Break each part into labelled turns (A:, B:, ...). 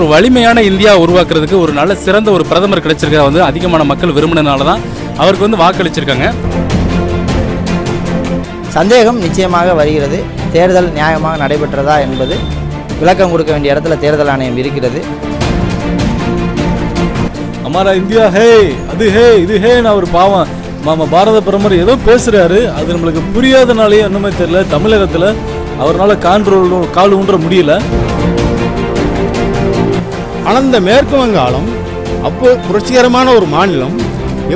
A: ஒரு வலிமையான இந்தியா உருவாக்குறதுக்கு ஒரு நல்ல சிறந்த ஒரு பிரதமர் கிடைச்சிருக்க வந்து அதிகமான மக்கள் விரும்பினனால தான் அவருக்கு வந்து வாக்களிச்சிருக்காங்க.
B: சந்தேகம் நிச்சயமாக வருகிறது. தேர்தல் நியாயமாக நடைபெற்றதா என்பது விளக்கம் கொடுக்க வேண்டிய இடத்துல தேர்தல் ஆணையம் இருக்கிறது.
C: அமாரா இந்தியா ஹே அது ஹே இது ஹேன்னு அவர் பாவம். மாமா பாரத பிரதமர் ஏதோ பேசுறாரு. அது நம்மளுக்கு புரியாதனாலேயே என்னமே தெரியல. தமிழகத்துல அவரால் கான்ட்ரோல் கால் ஊன்ற முடியல.
D: ஆனால் இந்த மேற்கு வங்காளம் அப்போ புரட்சிகரமான ஒரு மாநிலம்.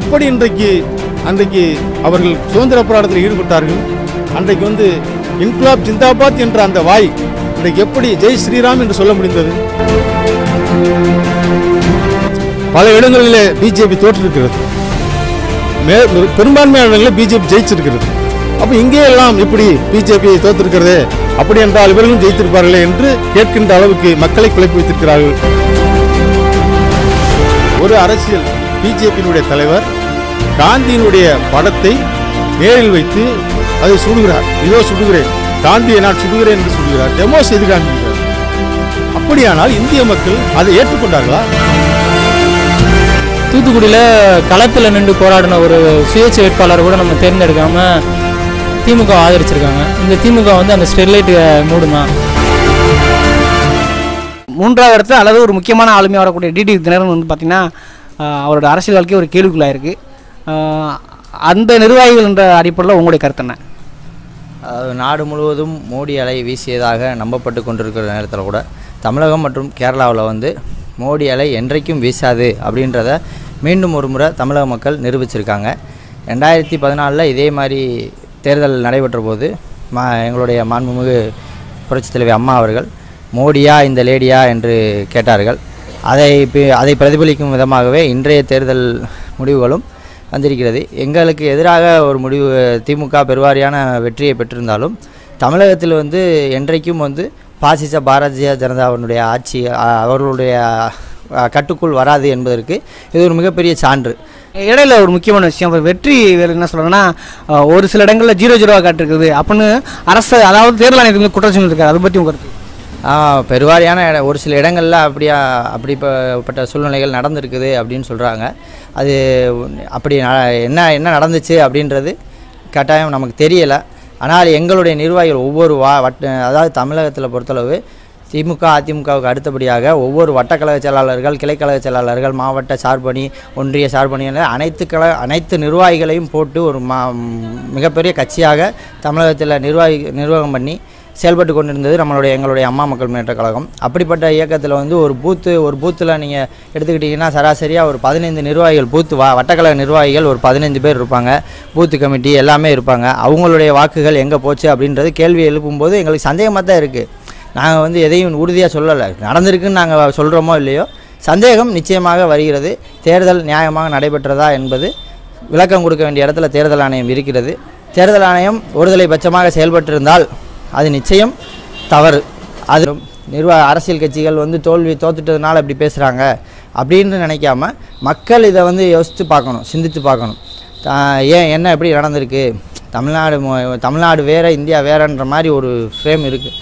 D: எப்படி இன்றைக்கு அன்றைக்கு அவர்கள் சுதந்திர போராட்டத்தில் ஈடுபட்டார்கள்? அன்றைக்கு வந்து இன்குலாப் ஜிந்தாபாத் என்ற அந்த வாய் இன்றைக்கு எப்படி ஜெய் ஸ்ரீராம் என்று சொல்ல முடிந்தது? பல இடங்களிலே பிஜேபி தோற்றிருக்கிறது மே பெரும்பான்மையான இடங்களில் பிஜேபி ஜெயிச்சிருக்கிறது. அப்போ இங்கே எல்லாம் இப்படி பிஜேபி தோத்திருக்கிறது? அப்படி என்றால் இவர்களும் ஜெயித்திருப்பார்களே என்று கேட்கின்ற அளவுக்கு மக்களை குழப்பி வைத்திருக்கிறார்கள். ஒரு அரசியல் பிஜேபியினுடைய தலைவர் காந்தியினுடைய படத்தை நேரில் வைத்து அதை சுடுகிறார். இதோ சுடுகிறேன். காந்தியை நான் சுடுகிறேன் என்று சொல்கிறார். டெமோ செய்து காண்பிக்கிறார் அப்படியானால் இந்திய மக்கள் அதை ஏற்றுக்கொண்டார்களா?
E: தூத்துக்குடியில் களத்தில் நின்று போராடின ஒரு சுயேட்சை வேட்பாளர் கூட நம்ம தேர்ந்தெடுக்காம திமுக ஆதரிச்சிருக்காங்க. இந்த திமுக வந்து அந்த ஸ்டெர்லைட்டை மூடுமா? மூன்றாவது இடத்துல அல்லது ஒரு முக்கியமான ஆளுமையாக வரக்கூடிய டிடி தினகரன் வந்து பார்த்திங்கன்னா அவரோட அரசியல் வாழ்க்கை ஒரு கேள்விக்குள்ளாயிருக்கு ஆஹ், அந்த நிர்வாகிகள் என்ற அடிப்படையில் உங்களுடைய கருத்து என்ன?
B: நாடு முழுவதும் மோடி அலை வீசியதாக நம்பப்பட்டு கொண்டிருக்கிற நேரத்தில் கூட தமிழகம் மற்றும் கேரளாவில் வந்து மோடி அலை என்றைக்கும் வீசாது அப்படின்றத மீண்டும் ஒரு முறை தமிழக மக்கள் நிரூபிச்சிருக்காங்க. ரெண்டாயிரத்தி பதினாலில் இதே மாதிரி தேர்தல் நடைபெற்ற போது மா எங்களுடைய மாண்புமிகு புரட்சித் தலைவி அம்மா அவர்கள் மோடியா இந்த லேடியா? என்று கேட்டார்கள். அதை அதை பிரதிபலிக்கும் விதமாகவே இன்றைய தேர்தல் முடிவுகளும் வந்திருக்கிறது. எங்களுக்கு எதிராக ஒரு முடிவு திமுக பெருவாரியான வெற்றியை பெற்றிருந்தாலும் தமிழகத்தில் வந்து என்றைக்கும் வந்து பாசிச பாரதிய ஜனதாவினுடைய ஆட்சி அவர்களுடைய கட்டுக்குள் வராது என்பதற்கு இது ஒரு மிகப்பெரிய சான்று.
E: இடையில ஒரு முக்கியமான விஷயம் இப்ப வெற்றி வேறு என்ன சொல்கிறேன்னா ஒரு சில இடங்களில் ஜீரோ ஜீரோவாக காட்டிருக்குது. அப்படின்னு அரசு அதாவது தேர்தல் ஆணையத்துக்கு குற்றம் சொல்லியிருக்காரு. அதை பற்றி உங்க கருத்து?
B: ஆ, பெருவாரியான ஒரு சில இடங்களில் அப்படியா அப்படிப்பட்ட சூழ்நிலைகள் நடந்திருக்குது அப்படின்னு சொல்கிறாங்க அது அப்படி என்ன என்ன நடந்துச்சு அப்படின்றது கட்டாயம் நமக்கு தெரியலை. ஆனால் எங்களுடைய நிர்வாகிகள் ஒவ்வொரு வா வட்ட அதாவது தமிழகத்தில் பொறுத்தளவு திமுக அதிமுகவுக்கு அடுத்தபடியாக ஒவ்வொரு வட்டக்கழக செயலாளர்கள் கிளைக்கழக செயலாளர்கள் மாவட்ட சார்பணி ஒன்றிய சார்பணி அனைத்து கல அனைத்து நிர்வாகிகளையும் போட்டு ஒரு மா மிகப்பெரிய கட்சியாக தமிழகத்தில் நிர்வாகி நிர்வாகம் பண்ணி செயல்பட்டு கொண்டிருந்தது நம்மளுடைய எங்களுடைய அம்மா மக்கள் முன்னேற்ற கழகம். அப்படிப்பட்ட இயக்கத்தில் வந்து ஒரு பூத்து ஒரு பூத்தில் நீங்கள் எடுத்துக்கிட்டிங்கன்னா சராசரியாக ஒரு பதினைந்து நிர்வாகிகள் பூத்து வா வட்டக்கழக நிர்வாகிகள் ஒரு பதினைந்து பேர் இருப்பாங்க. பூத்து கமிட்டி எல்லாமே இருப்பாங்க. அவங்களுடைய வாக்குகள் எங்கே போச்சு அப்படின்றது கேள்வி எழுப்பும்போது எங்களுக்கு சந்தேகமாக தான் இருக்குது நாங்கள் வந்து எதையும் உறுதியாக சொல்லலை. நடந்திருக்குன்னு நாங்கள் சொல்கிறோமோ இல்லையோ சந்தேகம் நிச்சயமாக வருகிறது. தேர்தல் நியாயமாக நடைபெற்றதா என்பது விளக்கம் கொடுக்க வேண்டிய இடத்துல தேர்தல் ஆணையம் இருக்கிறது. தேர்தல் ஆணையம் ஒருதலை பட்சமாக செயல்பட்டிருந்தால் அது நிச்சயம் தவறு. அது நிர்வாக அரசியல் கட்சிகள் வந்து தோல்வி தோத்துட்டதுனால இப்படி பேசுகிறாங்க அப்படின்னு நினைக்காம மக்கள் இதை வந்து யோசித்து பார்க்கணும் சிந்தித்து பார்க்கணும். ஏன் என்ன எப்படி நடந்திருக்கு? தமிழ்நாடு தமிழ்நாடு வேற இந்தியா வேறன்ற மாதிரி ஒரு ஃப்ரேம் இருக்குது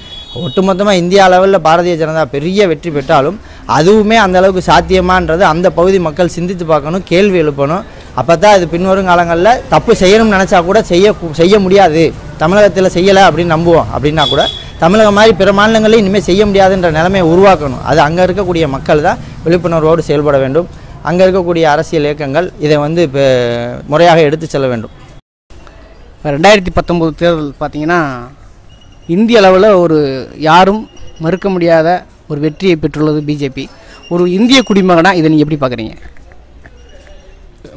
B: ஒட்டுமொத்தமாக இந்தியா லெவலில் பாரதிய ஜனதா பெரிய வெற்றி பெற்றாலும் அதுவுமே அந்த அளவுக்கு சாத்தியமான்றது அந்த பகுதி மக்கள் சிந்தித்து பார்க்கணும் கேள்வி எழுப்பணும். அப்போ தான் இது பின்வரும் காலங்களில் தப்பு செய்யணும்னு நினச்சா கூட செய்ய செய்ய முடியாது. தமிழகத்தில் செய்யலை அப்படின்னு நம்புவோம். அப்படின்னா கூட தமிழகம் மாதிரி பிற மாநிலங்களையும் இனிமேல் செய்ய முடியாதுன்ற நிலைமையை உருவாக்கணும். அது அங்கே இருக்கக்கூடிய மக்கள் தான் விழிப்புணர்வோடு செயல்பட வேண்டும். அங்கே இருக்கக்கூடிய அரசியல் இயக்கங்கள் இதை வந்து இப்போ முறையாக எடுத்து செல்ல வேண்டும்.
E: ரெண்டாயிரத்தி பத்தொம்போது தேர்தல் பார்த்தீங்கன்னா இந்திய அளவில் ஒரு யாரும் மறுக்க முடியாத ஒரு வெற்றியை பெற்றுள்ளது பிஜேபி ஒரு இந்திய குடிமகனாக இதை நீங்கள் எப்படி பார்க்குறீங்க?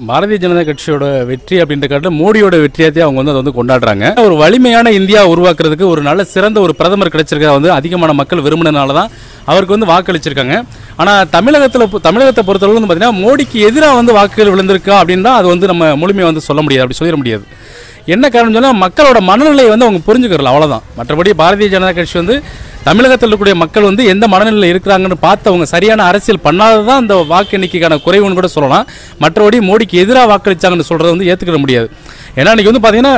A: பாரதிய ஜனதா கட்சியோட வெற்றி அப்படின்ற காட்டில மோடியோட வெற்றியாத்தே அவங்க வந்து அதை வந்து கொண்டாடுறாங்க. ஒரு வலிமையான இந்தியா உருவாக்குறதுக்கு ஒரு நல்ல சிறந்த ஒரு பிரதமர் கிடைச்சிருக்க வந்து அதிகமான மக்கள் விரும்பினதுனால தான் அவருக்கு வந்து வாக்களிச்சிருக்காங்க. ஆனால் தமிழகத்தில் தமிழகத்தை பொறுத்தளவு வந்து பார்த்தீங்கன்னா மோடிக்கு எதிராக வந்து வாக்குகள் விழுந்திருக்கா அப்படின்னு தான் அது வந்து நம்ம முழுமையாக வந்து சொல்ல முடியாது அப்படி சொல்லிட முடியாது. என்ன காரணம் சொன்னால் மக்களோட மனநிலையை வந்து அவங்க புரிஞ்சுக்கிறல அவ்வளோதான் மற்றபடி பாரதிய ஜனதா கட்சி வந்து தமிழகத்தில் இருக்கக்கூடிய மக்கள் வந்து எந்த மனநிலையில் இருக்கிறாங்கன்னு பார்த்து அவங்க சரியான அரசியல் பண்ணாததான் அந்த வாக்கு எண்ணிக்கைக்கான குறைவுன்னு கூட சொல்லலாம். மற்றபடி மோடிக்கு எதிராக வாக்களித்தாங்கன்னு சொல்கிறத வந்து ஏற்றுக்கிட முடியாது. ஏன்னா இன்றைக்கி வந்து பார்த்தீங்கன்னா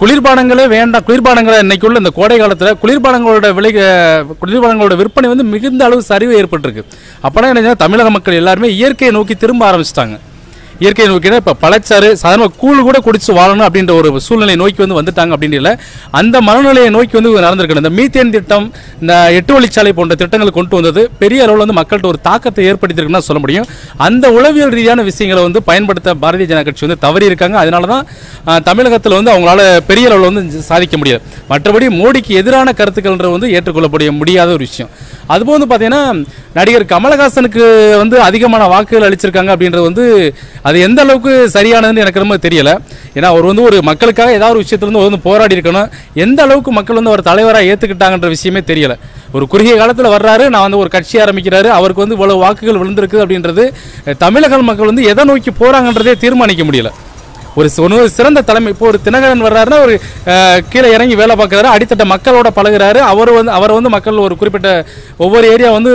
A: குளிர்பானங்களே வேண்டாம். குளிர்பானங்களை இன்றைக்கி உள்ள இந்த கோடை காலத்தில் குளிர்பானங்களோட விலை குளிர்பானங்களோட விற்பனை வந்து மிகுந்த அளவு சரிவு ஏற்பட்டிருக்கு. அப்போனா என்ன தமிழக மக்கள் எல்லாருமே இயற்கையை நோக்கி திரும்ப ஆரம்பிச்சிட்டாங்க. இயற்கை நோக்கினா இப்போ பழச்சாறு சாதாரண கூழ் கூட குடிச்சு வாழணும் அப்படின்ற ஒரு சூழ்நிலை நோக்கி வந்து வந்துட்டாங்க அப்படின்னு இல்லை. அந்த மனநிலையை நோக்கி வந்து நடந்திருக்கணும் இந்த மீத்தேன் திட்டம் இந்த எட்டு வழிச்சாலை போன்ற திட்டங்களை கொண்டு வந்தது பெரிய அளவில் வந்து மக்கள்கிட்ட ஒரு தாக்கத்தை ஏற்படுத்தியிருக்குன்னு சொல்ல முடியும். அந்த உளவியல் ரீதியான விஷயங்களை வந்து பயன்படுத்த பாரதிய ஜனதா கட்சி வந்து தவறி இருக்காங்க அதனால தான் தமிழகத்தில் வந்து அவங்களால பெரிய அளவில் வந்து சாதிக்க முடியாது மற்றபடி மோடிக்கு எதிரான கருத்துக்கள்ன்றது வந்து ஏற்றுக்கொள்ளப்பட முடியாத ஒரு விஷயம். அதுபோல் வந்து பார்த்தீங்கன்னா நடிகர் கமலஹாசனுக்கு வந்து அதிகமான வாக்குகள் அளிச்சிருக்காங்க அப்படின்றது வந்து அது அது எந்த அளவுக்கு சரியானதுன்னு எனக்கு ரொம்ப தெரியல. ஏன்னா அவர் வந்து ஒரு மக்களுக்காக ஏதாவது ஒரு விஷயத்துல இருந்து வந்து போராடி இருக்கணும். எந்த அளவுக்கு மக்கள் வந்து அவர் தலைவராக ஏற்றுக்கிட்டாங்கன்ற விஷயமே தெரியல. ஒரு குறுகிய காலத்தில் வர்றாரு நான் வந்து ஒரு கட்சி ஆரம்பிக்கிறாரு அவருக்கு வந்து இவ்வளவு வாக்குகள் விழுந்திருக்கு அப்படின்றது தமிழக மக்கள் வந்து எதை நோக்கி போறாங்கன்றதே தீர்மானிக்க முடியல. ஒரு சி- சிறந்த தலைமை இப்போ ஒரு தினகரன் வர்றாருன்னா ஒரு கீழே இறங்கி வேலை பார்க்குறாரு அடித்தட்ட மக்களோட பழகுறாரு அவர் வந்து அவர் வந்து மக்கள் ஒரு குறிப்பிட்ட ஒவ்வொரு ஏரியா வந்து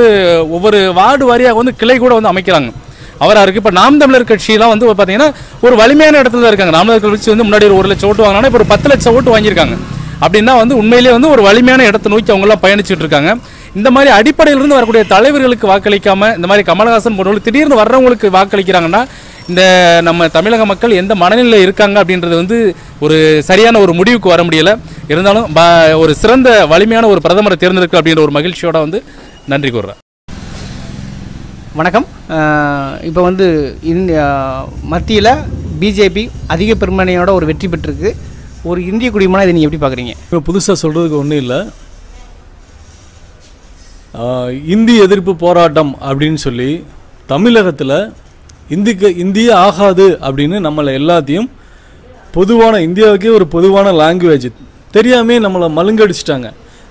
A: ஒவ்வொரு வார்டு வாரியாக வந்து கிளை கூட வந்து அமைக்கிறாங்க. அவராக இருக்குது இப்போ நாம் தமிழர் கட்சியெலாம் வந்து பார்த்தீங்கன்னா ஒரு வலிமையான இடத்துல தான் இருக்காங்க. நாம் தமிழர் கட்சி வந்து முன்னாடி ஒரு ஒரு லட்சம் ஓட்டு வாங்கினாங்கன்னா இப்போ ஒரு பத்து லட்சம் ஓட்டு வாங்கியிருக்காங்க. அப்படின்னா வந்து உண்மையிலேயே வந்து ஒரு வலிமையான இடத்தை நோக்கி அவங்களாம் பயணிச்சுட்டு இருக்காங்க. இந்த மாதிரி அடிப்படையிலிருந்து வரக்கூடிய தலைவர்களுக்கு வாக்களிக்காம இந்த மாதிரி கமலஹாசன் போன்றவர்கள் திடீர்னு வர்றவங்களுக்கு வாக்களிக்கிறாங்கன்னா இந்த நம்ம தமிழக மக்கள் எந்த மனநிலையில் இருக்காங்க அப்படின்றது வந்து ஒரு சரியான ஒரு முடிவுக்கு வர முடியல. இருந்தாலும் ப- ஒரு சிறந்த வலிமையான ஒரு பிரதமரை தேர்ந்தெடுக்க அப்படின்ற ஒரு மகிழ்ச்சியோட வந்து நன்றி கூறுறேன்.
E: வணக்கம். இப்போ வந்து இந்திய மத்தியில் பிஜேபி அதிக பெருமனையோட ஒரு வெற்றி பெற்றிருக்கு. ஒரு இந்திய குடிமனா இதை நீங்கள் எப்படி பார்க்குறீங்க
C: இப்போ புதுசாக சொல்கிறதுக்கு ஒன்றும் இல்லை. இந்தி எதிர்ப்பு போராட்டம் அப்படின்னு சொல்லி தமிழகத்தில் இந்திக்கு இந்திய ஆகாது அப்படின்னு நம்மளை எல்லாத்தையும் பொதுவான இந்தியாவுக்கே ஒரு பொதுவான லாங்குவேஜ் தெரியாமே நம்மளை மழுங்கடிச்சிட்டாங்க.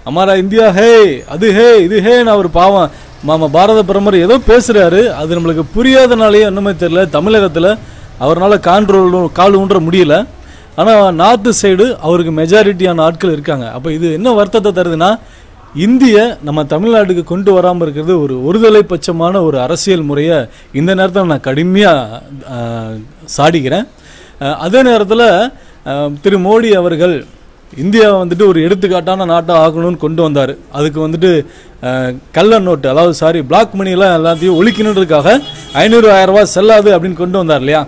C: அமாரா இந்தியா ஹே அது ஹே இது ஹே நான் அவர் பாவம். மாமா பாரத பிரதமர் ஏதோ பேசுகிறாரு அது நம்மளுக்கு புரியாதனாலேயே என்னமே தெரியல. தமிழகத்தில் அவரால் கான்ட்ரோல் கால் ஊன்ற முடியல. ஆனால் நார்த்து சைடு அவருக்கு மெஜாரிட்டியான ஆட்கள் இருக்காங்க. அப்போ இது என்ன வருத்தத்தை தருதுன்னா இந்திய நம்ம தமிழ்நாட்டுக்கு கொண்டு வராமல் இருக்கிறது ஒரு ஒருதலை பட்சமான ஒரு அரசியல் முறையை இந்த நேரத்தில் நான் கடுமையாக சாடிக்கிறேன். அதே நேரத்தில் திரு மோடி அவர்கள் இந்தியா வந்துட்டு ஒரு எடுத்துக்காட்டான நாட்டாக ஆகணும்னு கொண்டு வந்தார். அதுக்கு வந்துட்டு கள்ள நோட்டு அதாவது சாரி பிளாக் மணியெல்லாம் எல்லாத்தையும் ஒழிக்கணுன்றதுக்காக ஐநூறு ஆயிரம் ரூபாய் செல்லாது அப்படின்னு கொண்டு வந்தார் இல்லையா?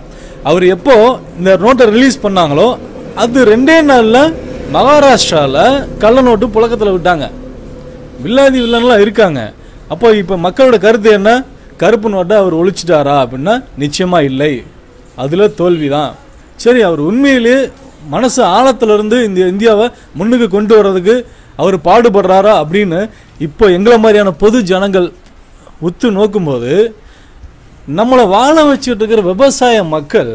C: அவர் எப்போ இந்த நோட்டை ரிலீஸ் பண்ணாங்களோ அது ரெண்டே நாளில் மகாராஷ்டிராவில் கள்ள நோட்டு புழக்கத்தில் விட்டாங்க. வில்லாதி வில்லன்லாம் இருக்காங்க. அப்போ இப்போ மக்களோட கருத்து என்ன? கருப்பு நோட்டை அவர் ஒழிச்சிட்டாரா அப்படின்னா நிச்சயமாக இல்லை. அதில் தோல்வி தான் சரி அவர் உண்மையிலேயே மனசு ஆழத்துல இருந்து இந்த இந்தியாவை முன்னுக்கு கொண்டு வர்றதுக்கு அவர் பாடுபடுறாரா அப்படின்னு இப்போ எங்களை மாதிரியான பொது ஜனங்கள் உத்து நோக்கும்போது நம்மளை வாழ வச்சுட்டு இருக்கிற விவசாய மக்கள்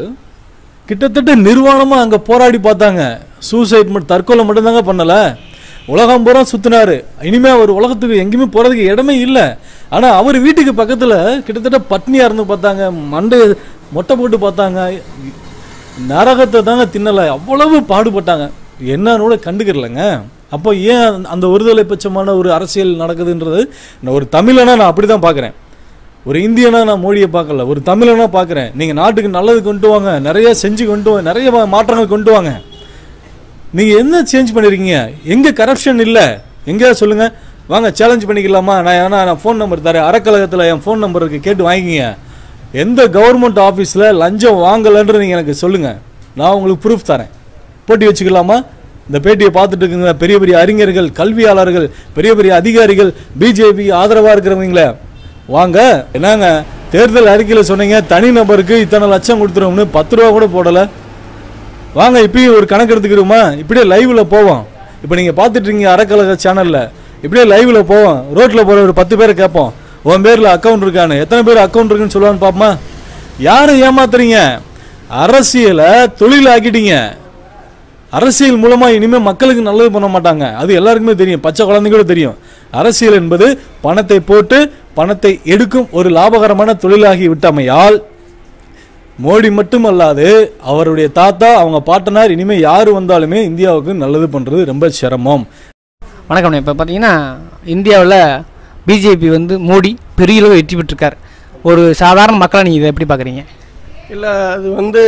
C: கிட்டத்தட்ட நிர்வாணமாக அங்கே போராடி பார்த்தாங்க. சூசைட் மட்டும் தற்கொலை மட்டும்தாங்க பண்ணலை. உலகம் பூரா சுற்றினார் இனிமேல் அவர் உலகத்துக்கு எங்கேயுமே போகிறதுக்கு இடமே இல்லை. ஆனால் அவர் வீட்டுக்கு பக்கத்தில் கிட்டத்தட்ட பட்னியாக இருந்து பார்த்தாங்க. மண்டை மொட்டை போட்டு பார்த்தாங்க. நரகத்தை தாங்க தின்னலை. அவ்வளவு பாடுபட்டாங்க. என்னன்னு கூட கண்டுக்கிறலங்க? அப்போ ஏன் அந்த- ஒருதலை பட்சமான ஒரு அரசியல் நடக்குதுன்றது? நான் ஒரு தமிழனா நான் அப்படிதான் பார்க்குறேன். ஒரு இந்தியனா நான் மோடியை பார்க்கல. ஒரு தமிழனா பார்க்குறேன். நீங்கள் நாட்டுக்கு நல்லது கொண்டு வாங்க. நிறைய செஞ்சு கொண்டு வாங்க நிறைய மாற்றங்கள் கொண்டு வாங்க. நீங்கள் என்ன சேஞ்ச் பண்ணியிருக்கீங்க எங்கே கரப்ஷன் இல்லை? எங்கே? சொல்லுங்கள் வாங்க சேலஞ்ச் பண்ணிக்கலாமா? நான் ஏன்னா நான் ஃபோன் நம்பர் தரேன். அறக்கழகத்தில் என் ஃபோன் நம்பருக்கு கேட்டு வாங்கிக்கிங்க. எந்த கவர்மெண்ட் ஆஃபீஸில் லஞ்சம் வாங்கலைன்ற நீங்கள் எனக்கு சொல்லுங்கள் நான் உங்களுக்கு ப்ரூஃப் தரேன். போட்டி வச்சுக்கலாமா? இந்த பேட்டியை பார்த்துட்டு இருக்கிற பெரிய பெரிய அறிஞர்கள் கல்வியாளர்கள் பெரிய பெரிய அதிகாரிகள் பிஜேபி ஆதரவாக இருக்கிறவங்களே. வாங்க என்னங்க தேர்தல் அறிக்கையில் சொன்னீங்க தனி நபருக்கு இத்தனை லட்சம் கொடுத்துருவோம்னு பத்து ரூபா கூட போடலை. வாங்க இப்பயும் ஒரு கணக்கு எடுத்துக்கிறோமா இப்படியே லைவில் போவோம். இப்போ நீங்கள் பார்த்துட்டு இருக்கீங்க அறக்கழக சேனலில் இப்படியே லைவில் போவோம். ரோட்டில் போகிற ஒரு பத்து பேரை கேட்போம். உன் பேரில் அக்கவுண்ட் இருக்கான்னு எத்தனை பேர் அக்கௌண்ட் இருக்குன்னு சொல்லுவான்னு பாப்பமா? யார் ஏமாத்துறீங்க? அரசியலை தொழில் ஆக்கிட்டீங்க. அரசியல் மூலமாக இனிமேல் மக்களுக்கு நல்லது பண்ண மாட்டாங்க. அது எல்லாருக்குமே தெரியும். பச்சை குழந்தைங்க கூட தெரியும். அரசியல் என்பது பணத்தை போட்டு பணத்தை எடுக்கும் ஒரு லாபகரமான தொழிலாகி விட்டமையால் மோடி மட்டுமல்லாது அவருடைய தாத்தா அவங்க பாட்டனார் இனிமேல் யார் வந்தாலுமே இந்தியாவுக்கு நல்லது பண்ணுறது ரொம்ப சிரமம்.
E: வணக்கம். இப்போ பார்த்தீங்கன்னா இந்தியாவில் பிஜேபி வந்து மோடி பெரிய அளவு வெற்றி பெற்றிருக்கார். ஒரு சாதாரண மக்களை நீங்கள் இதை எப்படி பார்க்குறீங்க?
F: இல்லை அது வந்து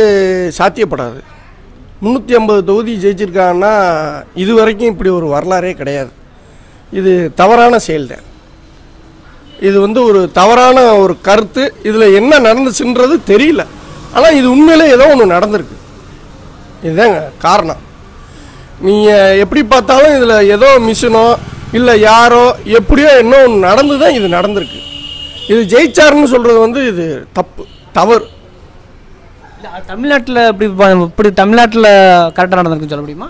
F: சாத்தியப்படாது. முந்நூற்றி ஐம்பது தொகுதி ஜெயிச்சிருக்காங்கன்னா இது வரைக்கும் இப்படி ஒரு வரலாறே கிடையாது. இது தவறான செயல்தான். இது வந்து ஒரு தவறான ஒரு கருத்து. இதில் என்ன நடந்துச்சுன்றது தெரியல. ஆனால் இது உண்மையிலே ஏதோ ஒன்று நடந்திருக்கு. இதுதாங்க காரணம். நீங்கள் எப்படி பார்த்தாலும் இதில் ஏதோ மிஷினோ இல்லை யாரோ எப்படியோ என்ன ஒன்று நடந்து தான் இது நடந்திருக்கு. இது ஜெயிச்சாருன்னு சொல்கிறது வந்து இது தப்பு தவறு.
E: தமிழ்நாட்டில் இப்படி இப்படி தமிழ்நாட்டில் கரெக்டாக நடந்திருக்குன்னு சொல்ல முடியுமா?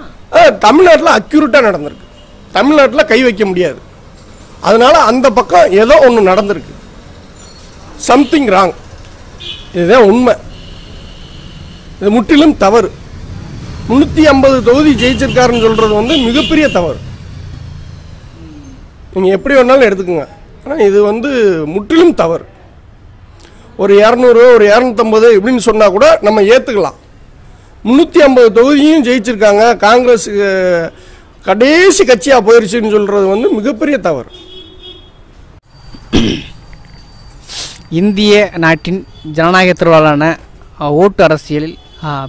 F: தமிழ்நாட்டில் அக்யூரேட்டாக நடந்திருக்கு. தமிழ்நாட்டில் கை வைக்க முடியாது. அதனால அந்த பக்கம் ஏதோ ஒன்று நடந்திருக்கு. சம்திங் ராங் இதுதான் உண்மை. இது முற்றிலும் தவறு. முந்நூற்றி ஐம்பது தொகுதி ஜெயிச்சிருக்காருன்னு சொல்கிறது வந்து மிகப்பெரிய தவறு. நீங்கள் எப்படி வேணாலும் எடுத்துக்கோங்க. ஆனால் இது வந்து முற்றிலும் தவறு. ஒரு இரநூறு ஒரு இரநூத்தம்பது இப்படின்னு சொன்னால் கூட நம்ம ஏற்றுக்கலாம் முந்நூற்றி ஐம்பது தொகுதியும் ஜெயிச்சிருக்காங்க. காங்கிரஸ் கடைசி கட்சியாக போயிருச்சுன்னு சொல்கிறது வந்து மிகப்பெரிய தவறு.
E: இந்திய நாட்டின் ஜனநாயக திருவாளான ஓட்டு அரசியலில்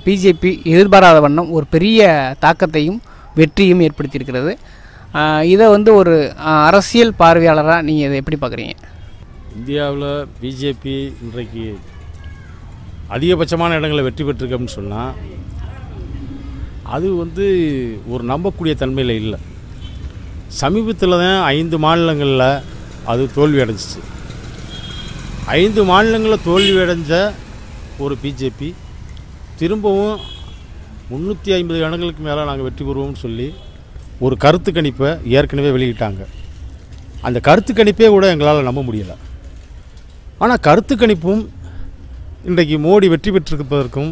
E: பிஜேபி எதிர்பாராத வண்ணம் ஒரு பெரிய தாக்கத்தையும் வெற்றியும் ஏற்படுத்தியிருக்கிறது. இதை வந்து ஒரு அரசியல் பார்வையாளராக நீங்கள் இதை எப்படி பார்க்குறீங்க?
D: இந்தியாவில் பிஜேபி இன்றைக்கு அதிகபட்சமான இடங்களை வெற்றி பெற்றிருக்கோம்னு சொன்னால் அது வந்து ஒரு நம்பக்கூடிய தன்மையில் இல்லை. சமீபத்தில் தான் ஐந்து மாநிலங்களில் அது தோல்வி அடைஞ்சிச்சு. ஐந்து மாநிலங்களில் தோல்வி அடைஞ்ச ஒரு பிஜேபி திரும்பவும் முந்நூற்றி ஐம்பது இடங்களுக்கு மேலே நாங்கள் வெற்றி பெறுவோம்னு சொல்லி ஒரு கருத்து கணிப்பை ஏற்கனவே வெளியிட்டாங்க. அந்த கருத்து கணிப்பே கூட எங்களால் நம்ப முடியலை. ஆனால் கருத்து கணிப்பும் இன்றைக்கு மோடி வெற்றி பெற்றிருப்பதற்கும்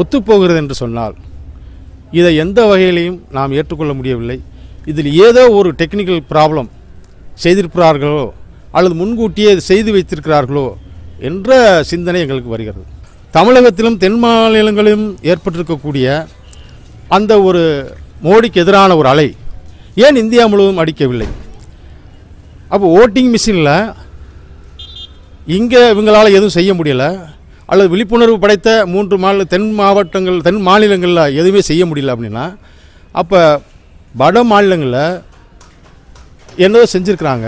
D: ஒத்துப்போகிறது என்று சொன்னால் இதை எந்த வகையிலையும் நாம் ஏற்றுக்கொள்ள முடியவில்லை. இதில் ஏதோ ஒரு டெக்னிக்கல் ப்ராப்ளம் செய்திருக்கிறார்களோ அல்லது முன்கூட்டியே செய்து வைத்திருக்கிறார்களோ என்ற சிந்தனை எங்களுக்கு வருகிறது. தமிழகத்திலும் தென் மாநிலங்களிலும் ஏற்பட்டிருக்கக்கூடிய அந்த ஒரு மோடிக்கு எதிரான ஒரு அலை. ஏன் இந்தியா முழுவதும் அடிக்கவில்லை? அப்போ ஓட்டிங் மிஷினில் இங்கே இவங்களால் எதுவும் செய்ய முடியல. அல்லது விழிப்புணர்வு படைத்த மூன்று மாநில தென் மாவட்டங்கள் தென் மாநிலங்களில் எதுவுமே செய்ய முடியல அப்படின்னா அப்போ வட மாநிலங்களில் என்னதோ செஞ்சுருக்கிறாங்க.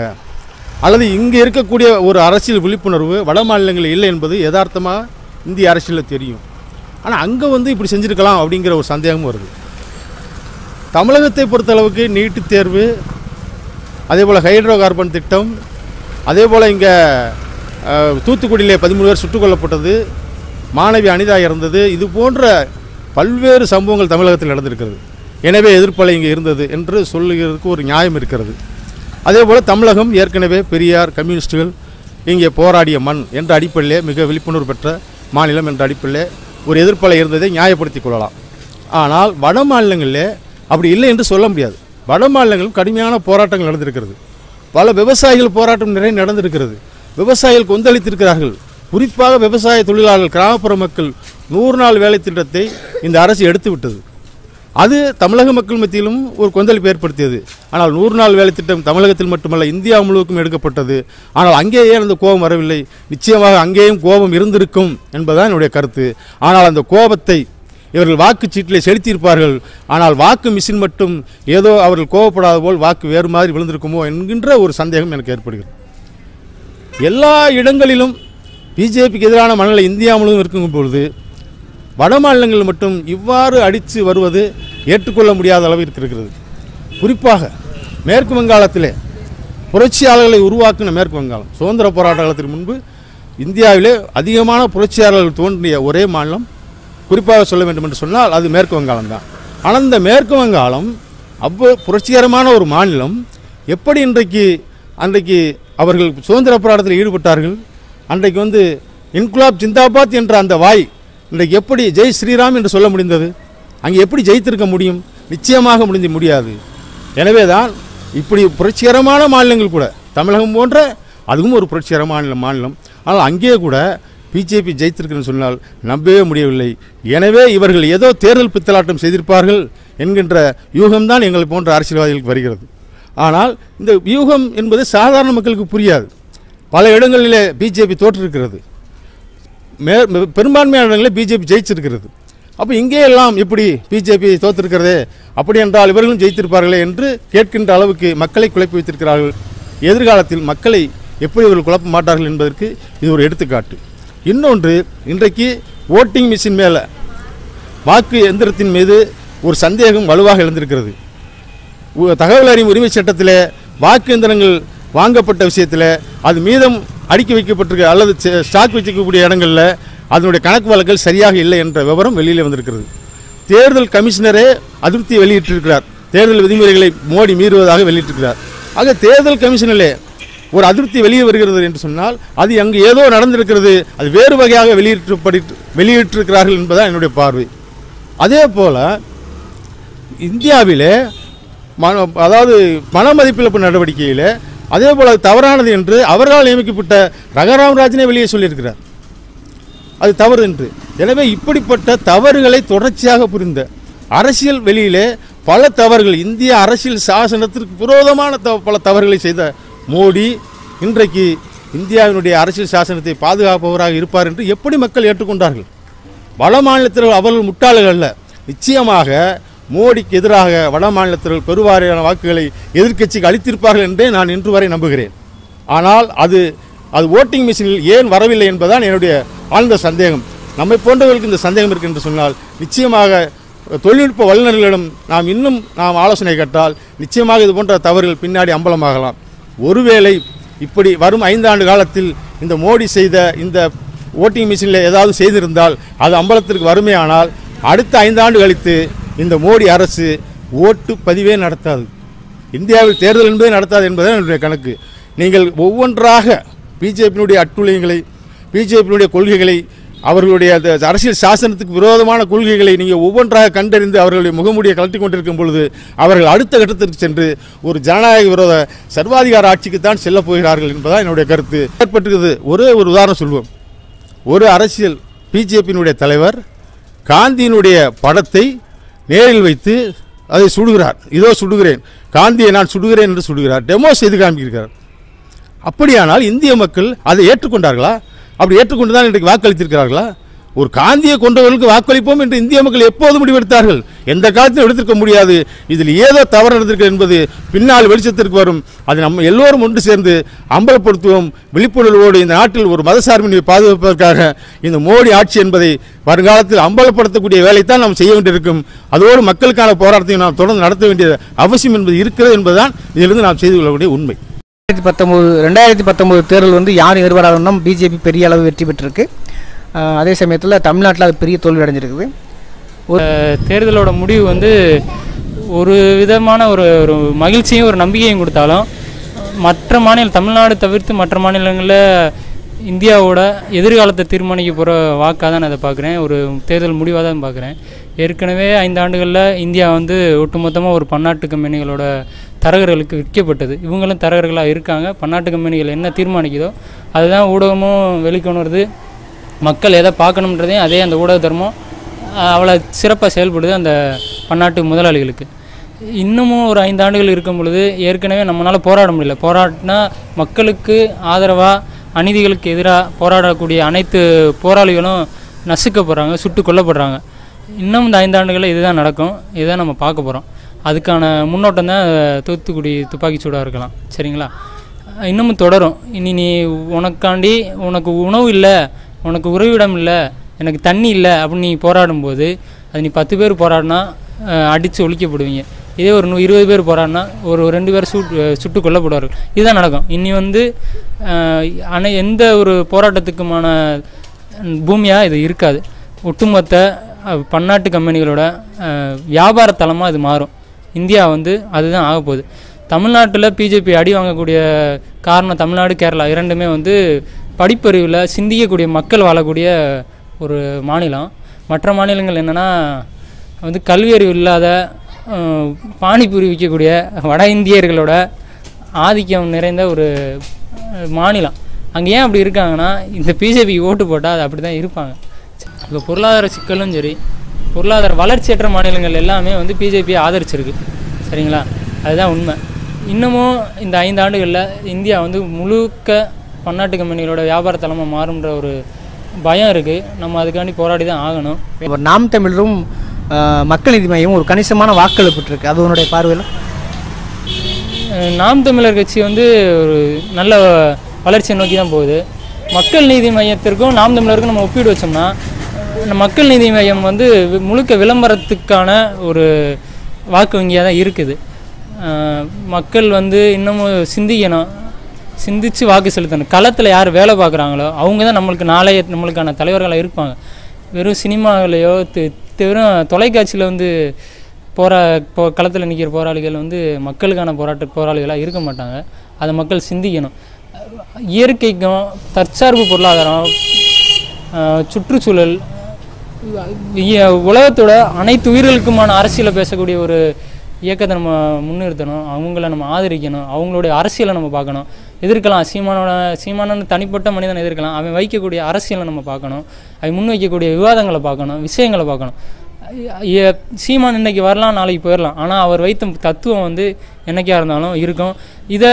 D: அல்லது இங்கே இருக்கக்கூடிய ஒரு அரசியல் விழிப்புணர்வு வட மாநிலங்களில் இல்லை என்பது யதார்த்தமாக இந்திய அரசியலில் தெரியும். ஆனால் அங்கே வந்து இப்படி செஞ்சுருக்கலாம் அப்படிங்கிற ஒரு சந்தேகமும் வருது. தமிழகத்தை பொறுத்தளவுக்கு நீட்டு தேர்வு அதே போல் ஹைட்ரோ கார்பன் திட்டம் அதே போல் இங்கே தூத்துக்குடியிலே பதிமூணு பேர் சுட்டுக் கொல்லப்பட்டது மாணவி அனிதா இறந்தது இது போன்ற பல்வேறு சம்பவங்கள் தமிழகத்தில் நடந்திருக்கிறது. எனவே எதிர்ப்பலை இங்கே இருந்தது என்று சொல்லுகிறதுக்கு ஒரு நியாயம் இருக்கிறது. அதே போல் தமிழகம் ஏற்கனவே பெரியார் கம்யூனிஸ்டுகள் இங்கே போராடிய மண் என்ற அடிப்படையிலே மிக விழிப்புணர்வு பெற்ற மாநிலம் என்ற அடிப்படையிலே ஒரு எதிர்ப்பலை இருந்ததை நியாயப்படுத்திக் கொள்ளலாம். ஆனால் வட மாநிலங்களிலே அப்படி இல்லை என்று சொல்ல முடியாது. வட மாநிலங்களும் கடுமையான போராட்டங்கள் நடந்திருக்கிறது. பல விவசாயிகள் போராட்டம் நிறைய நடந்திருக்கிறது. விவசாயிகள் கொந்தளித்திருக்கிறார்கள். குறிப்பாக விவசாய தொழிலாளர்கள் கிராமப்புற மக்கள் நூறு நாள் வேலை திட்டத்தை இந்த அரசு எடுத்து விட்டது. அது தமிழக மக்கள் மத்தியிலும் ஒரு கொந்தளிப்பு ஏற்படுத்தியது. ஆனால் நூறு நாள் வேலை திட்டம் தமிழகத்தில் மட்டுமல்ல இந்தியா முழுவதும் எடுக்கப்பட்டது. ஆனால் அங்கேயே அந்த கோபம் வரவில்லை. நிச்சயமாக அங்கேயும் கோபம் இருந்திருக்கும் என்பதுதான் என்னுடைய கருத்து. ஆனால் அந்த கோபத்தை இவர்கள் வாக்குச்சீட்டிலே செலுத்தியிருப்பார்கள். ஆனால் வாக்கு மிஷின் மட்டும் ஏதோ அவர்கள் கோபப்படாத போல் வாக்கு வேறு மாதிரி விழுந்திருக்குமோ என்கின்ற ஒரு சந்தேகம் எனக்கு ஏற்படுகிறது. எல்லா இடங்களிலும் பிஜேபிக்கு எதிரான மனநிலை இந்தியா முழுவதும் இருக்கும் பொழுது வட மாநிலங்களில் மட்டும் இவ்வாறு அடித்து வருவது ஏற்றுக்கொள்ள முடியாத அளவிற்கு இருக்கிறது. குறிப்பாக மேற்கு வங்காளத்திலே புரட்சியாளர்களை உருவாக்கின மேற்கு வங்காளம். சுதந்திர போராட்ட காலத்திற்கு முன்பு இந்தியாவிலே அதிகமான புரட்சியாளர்கள் தோன்றிய ஒரே மாநிலம் குறிப்பாக சொல்ல வேண்டும் என்று சொன்னால் அது மேற்கு வங்காளம் தான். ஆனால் இந்த மேற்கு வங்காளம் அவ்வளோ புரட்சிகரமான ஒரு மாநிலம். எப்படி இன்றைக்கு அன்றைக்கு அவர்கள் சுதந்திர போராட்டத்தில் ஈடுபட்டார்கள்? அன்றைக்கு வந்து இன்குலாப் ஜிந்தாபாத் என்ற அந்த வாய் இன்றைக்கு எப்படி ஜெய் ஸ்ரீராம் என்று சொல்ல முடிந்தது? அங்கே எப்படி ஜெயித்திருக்க முடியும்? நிச்சயமாக முடிஞ்சு முடியாது. எனவே தான் இப்படி புரட்சிகரமான மாநிலங்கள் கூட தமிழகம் போன்ற அதுவும் ஒரு புரட்சிகரமான மாநிலம். ஆனால் அங்கேயே கூட பிஜேபி ஜெயித்திருக்குன்னு சொன்னால் நம்பவே முடியவில்லை. எனவே இவர்கள் ஏதோ தேர்தல் பித்தலாட்டம் செய்திருப்பார்கள் என்கின்ற யூகம்தான் எங்களை போன்ற அரசியல்வாதிகளுக்கு வருகிறது. ஆனால் இந்த வியூகம் என்பது சாதாரண மக்களுக்கு புரியாது. பல இடங்களிலே பிஜேபி தோற்றிருக்கிறது. மே பெரும்பான்மையான இடங்களில் பிஜேபி ஜெயிச்சிருக்கிறது அப்போ இங்கே எல்லாம் இப்படி பிஜேபி தோற்றிருக்கிறதே அப்படி என்றால் இவர்களும் ஜெயித்திருப்பார்களே என்று கேட்கின்ற அளவுக்கு மக்களை குழப்பி வைத்திருக்கிறார்கள். எதிர்காலத்தில் மக்களை எப்படி இவர்கள் குழப்ப மாட்டார்கள் என்பதற்கு இது ஒரு எடுத்துக்காட்டு. இன்னொன்று இன்றைக்கு ஓட்டிங் மிஷின் மேலே வாக்கு எந்திரத்தின் மீது ஒரு சந்தேகம் வலுவாக எழுந்திருக்கிறது. தகவல் அறியும் உரிமை சட்டத்தில் வாக்கு எந்திரங்கள் வாங்கப்பட்ட விஷயத்தில் அது மீதம் அடுக்கி வைக்கப்பட்டிருக்க அல்லது ஸ்டாக் வச்சிருக்கக்கூடிய இடங்களில் அதனுடைய கணக்கு வழக்குகள் சரியாக இல்லை என்ற விவரம் வெளியில் வந்திருக்கிறது. தேர்தல் கமிஷனரே அதிருப்தியை வெளியிட்டிருக்கிறார். தேர்தல் விதிமுறைகளை மோடி மீறுவதாக வெளியிட்டிருக்கிறார். ஆக தேர்தல் கமிஷனிலே ஒரு அதிருப்தி வெளியே வருகிறது என்று சொன்னால் அது அங்கு ஏதோ நடந்திருக்கிறது. அது வேறு வகையாக வெளியிட்டு வெளியிட்டிருக்கிறார்கள் என்பதுதான் என்னுடைய பார்வை. அதே போல இந்தியாவிலே மன அதாவது பண மதிப்பிழப்பு நடவடிக்கையில் அதே போல அது தவறானது என்று அவர்களால் நியமிக்கப்பட்ட ரகராம்ராஜனே வெளியே சொல்லியிருக்கிறார். அது தவறு என்று. எனவே இப்படிப்பட்ட தவறுகளை தொடர்ச்சியாக புரிந்த அரசியல் வெளியிலே பல தவறுகள் இந்திய அரசியல் சாசனத்திற்கு விரோதமான த- பல தவறுகளை செய்த மோடி இன்றைக்கு இந்தியாவினுடைய அரசியல் சாசனத்தை பாதுகாப்பவராக இருப்பார் என்று எப்படி மக்கள் ஏற்றுக்கொண்டார்கள்? வட மாநிலத்தினர் அவர்கள் முட்டாள்கள் அல்ல. நிச்சயமாக மோடிக்கு எதிராக வட மாநிலத்தில் பெருவாரியான வாக்குகளை எதிர்க்கட்சிக்கு அளித்திருப்பார்கள் என்றே நான் இன்று வரை நம்புகிறேன். ஆனால் அது அது ஓட்டிங் மிஷினில் ஏன் வரவில்லை என்பதுதான் என்னுடைய ஆழ்ந்த சந்தேகம். நம்மை போன்றவர்களுக்கு இந்த சந்தேகம் இருக்கு என்று சொன்னால் நிச்சயமாக தொழில்நுட்ப வல்லுநர்களிடம் நாம் இன்னும் நாம் ஆலோசனை கேட்டால் நிச்சயமாக இது போன்ற தவறுகள் பின்னாடி அம்பலமாகலாம். ஒருவேளை இப்படி வரும் ஐந்தாண்டு காலத்தில் இந்த மோடி செய்த இந்த ஓட்டிங் மிஷினில் ஏதாவது செய்திருந்தால் அது அம்பலத்திற்கு வறுமையானால் அடுத்த ஐந்தாண்டு கழித்து இந்த மோடி அரசு ஓட்டு பதிவே நடத்தாது. இந்தியாவில் தேர்தல் என்பதே நடத்தாது என்பதே என்னுடைய கணக்கு. நீங்கள் ஒவ்வொன்றாக பிஜேபியினுடைய அட்டுழியங்களை பிஜேபியினுடைய கொள்கைகளை அவர்களுடைய அரசியல் சாசனத்துக்கு விரோதமான கொள்கைகளை நீங்கள் ஒவ்வொன்றாக கண்டறிந்து அவர்களுடைய முகமூடியை கலட்டி கொண்டிருக்கும் பொழுது அவர்கள் அடுத்த கட்டத்திற்கு சென்று ஒரு ஜனநாயக விரோத சர்வாதிகார ஆட்சிக்கு தான் செல்லப் போகிறார்கள் என்பதான் என்னுடைய கருத்து. ஏற்பட்டிருக்கிறது. ஒரே ஒரு உதாரணம் சொல்வோம். ஒரு அரசியல் பிஜேபியினுடைய தலைவர் காந்தியினுடைய படத்தை நேரில் வைத்து அதை சுடுகிறார். இதோ சுடுகிறேன். காந்தியை நான் சுடுகிறேன் என்று சுடுகிறார். டெமோ செய்து காமிக்கிறார். அப்படியானால் இந்திய மக்கள் அதை ஏற்றுக்கொண்டார்களா? அப்படி ஏற்றுக்கொண்டு தான் இன்றைக்கு வாக்களித்திருக்கிறார்களா? ஒரு காந்தியை கொண்டவர்களுக்கு வாக்களிப்போம் என்று இந்திய மக்கள் எப்போது முடிவெடுத்தார்கள்? எந்த காலத்திலும் எடுத்திருக்க முடியாது. இதில் ஏதோ தவறு நடந்திருக்கு என்பது பின்னால் வெளிச்சத்திற்கு வரும். அதை நம்ம எல்லோரும் ஒன்று சேர்ந்து அம்பலப்படுத்துவோம். விழிப்புணர்வோடு இந்த நாட்டில் ஒரு மதசார்பினை பாதுகாப்பதற்காக இந்த மோடி ஆட்சி என்பதை வருங்காலத்தில் அம்பலப்படுத்தக்கூடிய வேலைத்தான் நாம் செய்ய வேண்டியிருக்கும். அதோடு மக்களுக்கான போராட்டத்தையும் நாம் தொடர்ந்து நடத்த வேண்டிய அவசியம் என்பது இருக்கிறது என்பதுதான் இதிலிருந்து நாம் செய்து கொள்ளக்கூடிய உண்மை.
E: ரெண்டாயிரத்தி பத்தொம்போது ரெண்டாயிரத்தி பத்தொம்போது தேர்தல் வந்து யார் எதிர்வராதுன்னா பிஜேபி பெரிய அளவு வெற்றி பெற்றிருக்கு. அதே சமயத்தில் தமிழ்நாட்டில் அது பெரிய தோல்வி அடைஞ்சிருக்குது.
G: தேர்தலோட முடிவு வந்து ஒரு விதமான ஒரு ஒரு மகிழ்ச்சியும் ஒரு நம்பிக்கையும் கொடுத்தாலும் மற்ற மாநில தமிழ்நாடு தவிர்த்து மற்ற மாநிலங்களில் இந்தியாவோட எதிர்காலத்தை தீர்மானிக்க போகிற வாக்காக தான் நான் அதை பார்க்குறேன். ஒரு தேர்தல் முடிவாக தான் பார்க்குறேன். ஏற்கனவே ஐந்து ஆண்டுகளில் இந்தியா வந்து ஒட்டுமொத்தமாக ஒரு பன்னாட்டு கம்பெனிகளோட தரகர்களுக்கு விற்கப்பட்டது. இவங்களும் தரகர்களாக இருக்காங்க. பன்னாட்டு கம்பெனிகள் என்ன தீர்மானிக்குதோ அதுதான் ஊடகமும் வெளிக்கொணர்து. மக்கள் எதை பார்க்கணுன்றதையும் அதே அந்த ஊடக தர்மம் அவ்வளோ சிறப்பாக செயல்படுது அந்த பன்னாட்டு முதலாளிகளுக்கு. இன்னமும் ஒரு ஐந்து ஆண்டுகள் இருக்கும் பொழுது ஏற்கனவே நம்மளால் போராட முடியல. போராடினா மக்களுக்கு ஆதரவாக அநீதிகளுக்கு எதிராக போராடக்கூடிய அனைத்து போராளிகளும் நசுக்க போகிறாங்க சுட்டு கொல்லப்படுறாங்க. இன்னும் இந்த ஐந்து ஆண்டுகளில் இதுதான் நடக்கும். இதுதான் நம்ம பார்க்க போகிறோம் அதுக்கான முன்னோட்டம் தான் தூத்துக்குடி துப்பாக்கி சூடாக இருக்கலாம். சரிங்களா? இன்னமும் தொடரும். இனி நீ உனக்காண்டி உனக்கு உணவு இல்லை உனக்கு உறவிடம் இல்லை எனக்கு தண்ணி இல்லை அப்படின்னு நீ போராடும்போது அது நீ பத்து பேர் போராடினா அடித்து ஒழிக்கப்படுவீங்க. இதே ஒரு நூ இருபது பேர் போராடினா ஒரு ரெண்டு பேர் சுட்டு சுட்டு கொல்லப்படுவார்கள் இதுதான் நடக்கும். இனி வந்து அஹ், அனை எந்த ஒரு போராட்டத்துக்குமான பூமியாக இது இருக்காது. ஒட்டுமொத்த பன்னாட்டு கம்பெனிகளோட வியாபார தளமாக இது மாறும். இந்தியா வந்து அதுதான் ஆக போகுது. தமிழ்நாட்டில் பிஜேபி அடி வாங்கக்கூடிய காரணம் தமிழ்நாடு கேரளா இரண்டுமே வந்து படிப்பறிவில் சிந்திக்கக்கூடிய மக்கள் வாழக்கூடிய ஒரு மாநிலம். மற்ற மாநிலங்கள் என்னென்னா வந்து கல்வி அறிவு இல்லாத பானிபூரி விற்கக்கூடிய வட இந்தியர்களோட ஆதிக்கம் நிறைந்த ஒரு மாநிலம். அங்கே ஏன் அப்படி இருக்காங்கன்னா இந்த பிஜேபிக்கு ஓட்டு போட்டால் அது அப்படி தான் இருப்பாங்க. இப்போ பொருளாதார சிக்கலும் சரி பொருளாதார வளர்ச்சியற்ற மாநிலங்கள் எல்லாமே வந்து பிஜேபியை ஆதரிச்சிருக்கு. சரிங்களா? அதுதான் உண்மை. இன்னமும் இந்த ஐந்து ஆண்டுகளில் இந்தியா வந்து முழுக்க பன்னாட்டு கம்பெனிகளோட வியாபார தளமாக மாறும்ன்ற ஒரு பயம் இருக்குது நம்ம அதுக்காண்டி போராடி தான் ஆகணும்.
E: இப்போ நாம் தமிழரும் மக்கள் நீதி மையம் ஒரு கணிசமான வாக்கள் பெற்றிருக்கு. அது உன்னுடைய பார்வையில்?
G: நாம் தமிழர் கட்சி வந்து ஒரு நல்ல வளர்ச்சியை நோக்கி தான் போகுது. மக்கள் நீதி மையத்திற்கும் நாம் தமிழருக்கும் நம்ம ஒப்பிட்டு வச்சோம்னா மக்கள் நீதி மையம் வந்து முழுக்க விளம்பரத்துக்கான ஒரு வாக்கு வங்கியாக தான் இருக்குது. மக்கள் வந்து இன்னமும் சிந்திக்கணும். சிந்திச்சு வாக்கு செலுத்தணும். களத்தில் யார் வேலை பார்க்குறாங்களோ அவங்க தான் நம்மளுக்கு நாளைய நம்மளுக்கான தலைவர்களாக இருப்பாங்க. வெறும் சினிமாவிலையோ வெறும் தொலைக்காட்சியில் வந்து போரா போ களத்தில் நிற்கிற போராளிகள் வந்து மக்களுக்கான போராட்ட போராளிகளாக இருக்க மாட்டாங்க. அதை மக்கள் சிந்திக்கணும். இயற்கைக்கும் தற்சார்பு பொருளாதாரம் சுற்றுச்சூழல் உலகத்தோட அனைத்து உயிர்களுக்குமான அரசியலை பேசக்கூடிய ஒரு இயக்கத்தை நம்ம முன்னிறுத்தணும் அவங்கள நம்ம ஆதரிக்கணும் அவங்களுடைய அரசியலை நம்ம பார்க்கணும். எதிர்க்கலாம். சீமானோட சீமானன் தனிப்பட்ட மனிதனை எதிர்க்கலாம். அவன் வைக்கக்கூடிய அரசியலை நம்ம பார்க்கணும். அவன் முன் வைக்கக்கூடிய விவாதங்களை பார்க்கணும் விஷயங்களை பார்க்கணும். சீமான் இன்னைக்கு வரலாம் நாளைக்கு போயிடலாம் ஆனால் அவர் வைத்த தத்துவம் வந்து என்னைக்கா இருந்தாலும் இருக்கும். இதை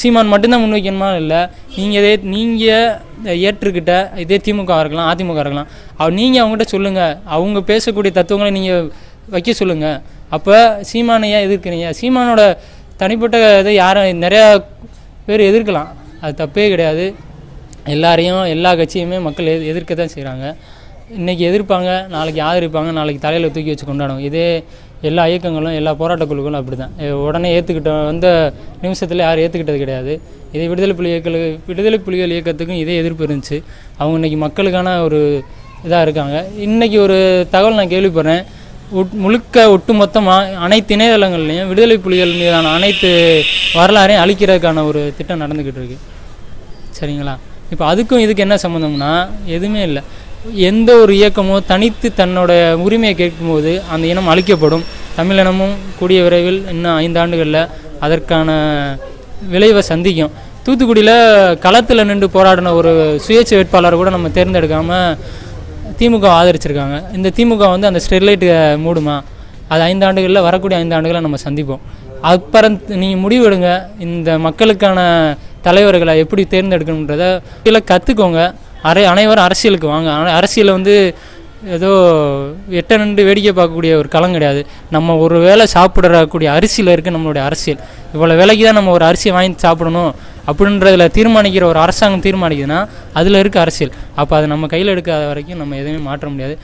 G: சீமான் மட்டும்தான் முன்வைக்கணுமா? இல்லை நீங்கள் இதே நீங்கள் ஏற்றுக்கிட்ட இதே திமுக இருக்கலாம் அதிமுக இருக்கலாம். அவ நீங்கள் அவங்ககிட்ட சொல்லுங்கள் அவங்க பேசக்கூடிய தத்துவங்களை நீங்கள் வைக்க சொல்லுங்கள் அப்போ சீமானை ஏன் எதிர்க்கிறீங்க. சீமானோட தனிப்பட்ட இதை யாரும் நிறையா பேர் எதிர்க்கலாம். அது தப்பே கிடையாது. எல்லாரையும் எல்லா கட்சியுமே மக்கள் எதிர் எதிர்க்க தான் செய்கிறாங்க இன்றைக்கி எதிர்ப்பாங்க நாளைக்கு ஆதரிப்பாங்க நாளைக்கு தலையில் தூக்கி வச்சு கொண்டாடுவோம் இதே எல்லா இயக்கங்களும் எல்லா போராட்ட குழுக்களும் அப்படி தான் உடனே ஏற்றுக்கிட்ட வந்த நிமிஷத்தில் யாரும் ஏற்றுக்கிட்டது கிடையாது. இதே விடுதலை புலி இயக்க விடுதலை புலிகள் இயக்கத்துக்கும் இதே எதிர்ப்பு இருந்துச்சு. அவங்க இன்றைக்கி மக்களுக்கான ஒரு இதாக இருக்காங்க. இன்றைக்கி ஒரு தகவல் நான் கேள்விப்படுறேன். உட் முழுக்க ஒட்டு மொத்தமாக அனைத்து இணையதளங்கள்லையும் விடுதலை புலிகள் மீதான அனைத்து வரலாறையும் அழிக்கிறதுக்கான ஒரு திட்டம் நடந்துக்கிட்டு இருக்கு. சரிங்களா? இப்போ அதுக்கும் இதுக்கு என்ன சம்மந்தம்னா எதுவுமே இல்லை. எந்த ஒரு இயக்கமோ தனித்து தன்னோட உரிமையை கேட்கும்போது அந்த இனம் அழிக்கப்படும். தமிழினமும் கூடிய விரைவில் இன்னும் ஐந்து ஆண்டுகளில் அதற்கான விளைவை சந்திக்கும். தூத்துக்குடியில் களத்தில் நின்று போராடின ஒரு சுயேட்சை வேட்பாளரை கூட நம்ம தேர்ந்தெடுக்காமல் திமுக ஆதரிச்சிருக்காங்க. இந்த திமுக வந்து அந்த ஸ்டெர்லைட்டை மூடுமா? அது ஐந்து ஆண்டுகளில் வரக்கூடிய ஐந்தாண்டுகளை நம்ம சந்திப்போம். அப்புறம் நீங்கள் முடிவெடுங்க இந்த மக்களுக்கான தலைவர்களை எப்படி தேர்ந்தெடுக்கணுன்றதை இதில் கற்றுக்கோங்க அரை அனைவரும் அரசியலுக்கு வாங்க. அரசியலில் வந்து ஏதோ எட்ட நின்று வேடிக்கை பார்க்கக்கூடிய ஒரு களம் கிடையாது. நம்ம ஒரு வேளை சாப்பிடக்கூடிய அரிசியில் இருக்குது நம்மளுடைய அரசியல். இவ்வளோ விலைக்கு தான் நம்ம ஒரு அரிசியை வாங்கி சாப்பிடணும் அப்படின்றதில் தீர்மானிக்கிற ஒரு அரசாங்கம் தீர்மானிக்குதுன்னா அதில் இருக்க அரசியல். அப்போ அதை நம்ம கையில் எடுக்காத வரைக்கும் நம்ம எதுவுமே மாற்ற முடியாது.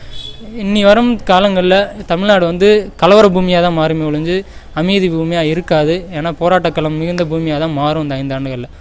G: இனி வரும் காலங்களில் தமிழ்நாடு வந்து கலவர பூமியாக தான் மாறுமே ஒழிஞ்சு அமைதி பூமியாக இருக்காது. ஏன்னா போராட்டக்களம் மிகுந்த பூமியாக தான் மாறும் இந்த ஐந்து ஆண்டுகளில்